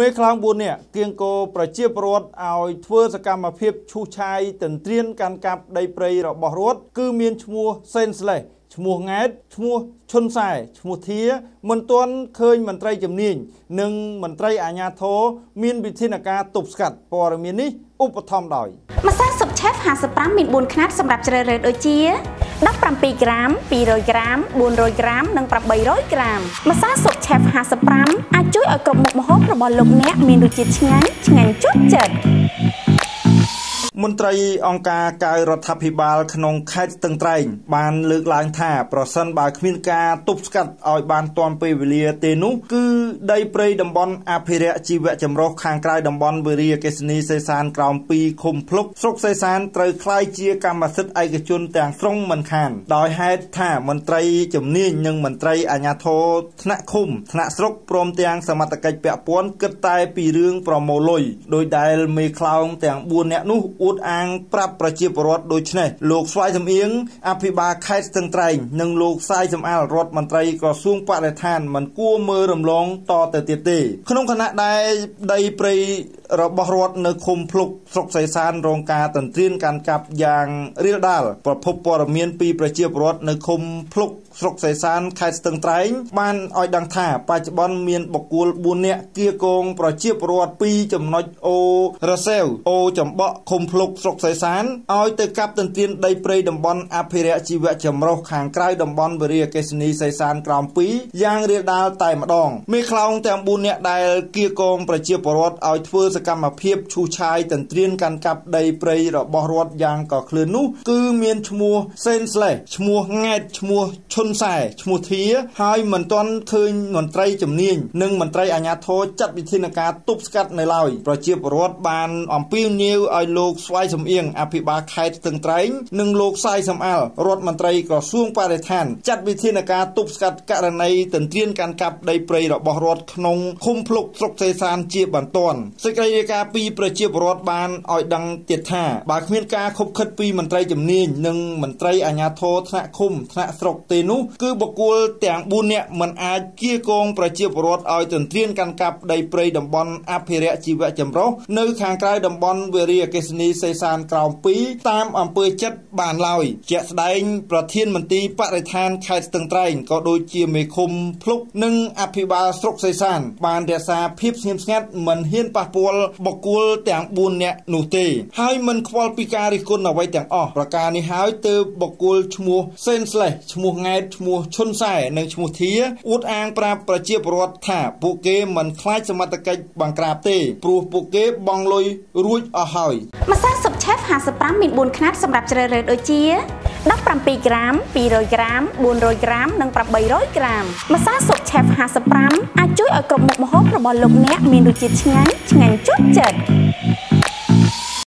មេខ្លោង4នាក់គៀងគោប្រជាពលរដ្ឋឲ្យធ្វើសកម្មភាពឈូសឆាយទន្ទ្រានកាន់កាប់ដីព្រៃរបស់រដ្ឋគឺមានឈ្មោះសេនស្លេះឈ្មោះង៉ែតឈ្មោះឈុនសែឈ្មោះធា មិនទាន់ឃើញមន្ត្រីជំនាញនិងមន្ត្រីអាជ្ញាធរមានវិធានការទប់ស្កាត់ព័ត៌មាននេះឧបត្ថម្ភដោយម្សៅស៊ុបឆេฟ55មាន4ខ្នាតសម្រាប់ជ្រើសរើសដូចជា 17ក្រាម200ក្រាម400ក្រាមនិង800ក្រាមម្សៅស៊ុបឆេฟ55អាចជួយឲ្យគ្រប់មុខម្ហូបរបស់លោកអ្នកមានរសជាតិឆ្ងាញ់ឆ្ងាញ់ជាប់ចិត្ត មន្ត្រីអង្គការកៅរដ្ឋាភិបាលក្នុងខេត្តស្ទឹងត្រែងបានលើកឡើងថាប្រសិនបើគ្មានការទប់ស្កាត់ឲ្យបានទាន់ពេលវេលាទេនោះគឺដីព្រៃតំបន់អភិរក្សជីវៈចម្រុះខាងក្រៅតំបន់វិរិយអកេសនីសេសានក្រោម2ឃុំភ្លុកស្រុកសេសានត្រូវក្លាយជាកម្មសិទ្ធិឯកជនទាំងស្រុងមិនខានដោយហេតុថាមន្ត្រីជំនាញនិងមន្ត្រីអាជ្ញាធរថ្នាក់ឃុំថ្នាក់ស្រុកព្រមទាំងសមត្ថកិច្ចពាក់ព័ន្ធគិតតែពីរឿងប្រមូលលុយដោយដែលមេខ្លោងទាំង4នាក់នោះអួតអាងប្រាប់ប្រជាពលរដ្ឋដូចនេះលោកស្វាយសំអៀងអភិបាលខេត្តស្ទឹងត្រែងនិងលោកសាយសំអាលរដ្ឋមន្ត្រីក្រសួងបរិស្ថានមិនគួរមើលរំលងតទៅទៀតទេ ក្នុងគណៈដែលដីព្រៃរបស់រដ្ឋនៅឃុំភ្លុកស្រុកសៃសានរងការទន្ទ្រានកាន់កាប់យ៉ាងរាលដាលប្រភពព័ត៌មានពីប្រជាពលរដ្ឋនៅឃុំភ្លុកស្រុកសៃសានខេត្តស្ទឹងត្រែងបានឲ្យដឹងថាបច្ចុប្បន្នមានបុគ្គល4នាក់គៀកងប្រជាពលរដ្ឋពីចំណុចអូរ៉ាសែវអូចំបក់ឃុំភ្លុកស្រុកសៃសានឲ្យទៅកាប់ទន្ទ្រានដីព្រៃតំបន់អភិរក្សជីវៈចម្រុះខាងក្រៅតំបន់វិរិយអកេសនីសៃសានក្រោម2យ៉ាងរាលដាលតែម្ដងមេខ្លោងទាំង4នាក់ដែលគៀកងប្រជាពលរដ្ឋឲ្យធ្វើសកម្មភាពឈូសឆាយទន្ទ្រានកាន់កាប់ដីព្រៃរបស់រដ្ឋយ៉ាងក៏ឃ្លឿននោះគឺមានឈ្មោះសេនស្លេះឈ្មោះង៉ែតឈ្មោះឈុនសែឈ្មោះធាហើយមិនទាន់ឃើញមន្ត្រីជំនាញនិងមន្ត្រីអាជ្ញាធរចាត់វិធានការទប់ស្កាត់នៅឡើយប្រជាពលរដ្ឋបានអំពាវនាវឲ្យលោកស្វាយសំអៀងអភិបាលខេត្តស្ទឹងត្រែងនិងលោកសាយសំអាលរដ្ឋមន្ត្រីក្រសួងបរិស្ថានចាត់វិធានការទប់ស្កាត់ករណីទន្ទ្រានកាន់កាប់ដីព្រៃរបស់រដ្ឋក្នុងឃុំភ្លុកស្រុកសេសានជាបន្ទាន់សេចក្តីរាយការណ៍ពីប្រជាពលរដ្ឋបានឲ្យដឹងទៀតថាបើគ្មានការខុបខិតពីមន្ត្រីជំនាញនិងមន្ត្រីអាជ្ញាធរថ្នាក់ឃុំថ្នាក់ស្រុកទេនោះគឺបុគ្គលទាំង4នាក់មិនអាចគៀកងប្រជាពលរដ្ឋឲ្យទន្ទ្រានកាន់កាប់ដីព្រៃតំបន់អភិរក្សជីវៈចម្រុះនៅខាងក្រៅតំបន់វេរីអកេសនីសេសានក្រោម2តាមអំពើចិត្តបានឡើយជាក់ស្ដែងប្រធានមន្ទីរបរិស្ថានខេត្តស្ទឹងត្រែងក៏ដូចជាមេឃុំភ្លុកនិងអភិបាលស្រុកសេសានបានរក្សាភាពស្ងៀមស្ងាត់មិនហ៊ានប៉ះពាល់បុគ្គលទាំង4នាក់នោះទេ ហើយមិនខ្វល់ពីការរិះគន់អ្វីទាំងអស់ប្រការនេះហើយទើបបុគ្គលឈ្មោះសេនស្លេះឈ្មោះង៉ែតឈ្មោះឈុនសែនិងឈ្មោះធាអួតអាងប្រាប់ប្រជាពលរដ្ឋថាពួកគេមិនខ្លាចសមត្ថកិច្ចបង្ក្រាបទេព្រោះពួកគេបង់លុយរួចអស់ហើយម្សៅស៊ុ បឆេฟ55មាន4ខ្នាតសម្រាប់ជ្រើសរើសដូចជា17ក្រាម200ក្រាម400ក្រាមនិង800ក្រាមម្សៅស៊ុបឆេฟ55អាចជួយឲ្យគ្រប់មុខម្ហូបរបស់លោកអ្នកមានរសជាតិឆ្ងាញ់ឆ្ងាញ់ជាប់ចិត្ត